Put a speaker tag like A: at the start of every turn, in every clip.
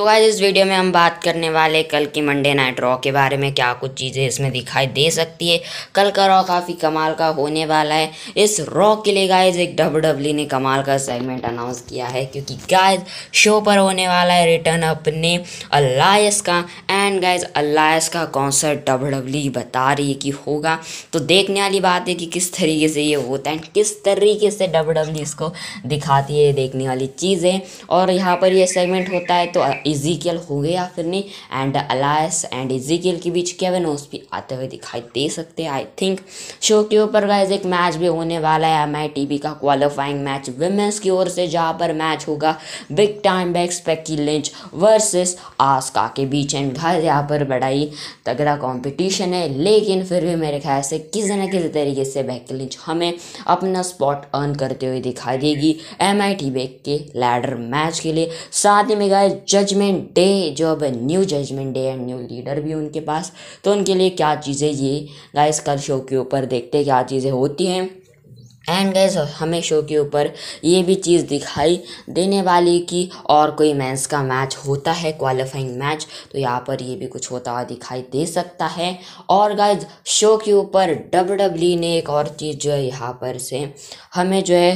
A: तो आज इस वीडियो में हम बात करने वाले कल की मंडे नाइट रॉ के बारे में क्या कुछ चीज़ें इसमें दिखाई दे सकती है। कल का रॉ काफ़ी कमाल का होने वाला है। इस रॉ के लिए गाइज़ एक डब्ल्यू डब्ल्यू ने कमाल का सेगमेंट अनाउंस किया है क्योंकि गाइज़ शो पर होने वाला है रिटर्न अपने अलायस का। एंड गाइज़ अलायस का कॉन्सर्ट डब्ल्यू डब्ल्यू बता रही है कि होगा। तो देखने वाली बात है कि किस तरीके से ये होता है किस तरीके से डब्ल्यू डब्ल्यू इसको दिखाती है देखने वाली चीज़ें। और यहाँ पर यह सेगमेंट होता है तो इजिकल हो गया फिर नहीं? एंड अलायस एंड इजिकल के बीच केविन ओस भी आते हुए दिखाई दे सकते हैं आई थिंक शो के ऊपर गाइज़ एक मैच भी होने वाला है एम आई का क्वालिफाइंग मैच विमेंस की ओर से, जहाँ पर मैच होगा big time Becks Becky Lynch versus Asuka के बीच. एंड घर यहाँ पर बड़ा ही तगड़ा कॉम्पिटिशन है, लेकिन फिर भी मेरे ख्याल से किसी न किसी तरीके से बैकी लिंच हमें अपना स्पॉट अर्न करते हुए दिखाई देगी एम आई के लैडर मैच के लिए. साथ ही में गाइज़ जजमेंट जजमेंट डे, जो अब new judgment day and new leader भी उनके पास तो उनके लिए क्या चीज़ें ये? गाइस कल शो के ऊपर देखते क्या चीज़ें होती हैं। एंड गैस हमें शो के ऊपर ये भी चीज़ दिखाई देने वाली कि और कोई मैंस का मैच होता है क्वालिफाइंग मैच तो यहाँ पर ये भी कुछ होता हुआ दिखाई दे सकता है। और गाइज़ शो के ऊपर डब्ल्यू डब्ल्यू ने एक और चीज़ जो है यहाँ पर से हमें जो है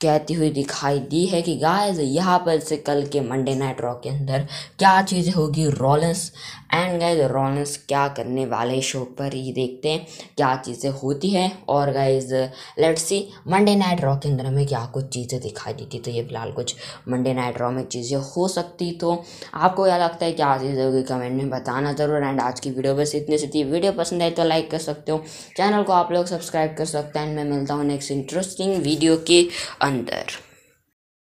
A: कहती हुई दिखाई दी है कि गाइस यहाँ पर से कल के मंडे नाइट रॉ के अंदर क्या चीज़ें होगी? रॉलेंस एंड गाइज़ रॉलेंस क्या करने वाले शो पर ही देखते हैं क्या चीज़ें होती हैं। और guys let's see Monday night Raw के अंदर हमें क्या कुछ चीज़ें दिखाई देती तो ये फ़िलहाल कुछ मंडे नाइट रॉ में चीज़ें हो सकती तो आपको क्या लगता है क्या चीज़ें होगी? कमेंट में बताना ज़रूर। एंड आज की वीडियो बस इतनी सी थी। वीडियो पसंद आई तो लाइक कर सकते हो। चैनल को आप लोग सब्सक्राइब कर सकते हैं। एंड मैं मिलता हूँ नेक्स्ट इंटरेस्टिंग वीडियो के अंदर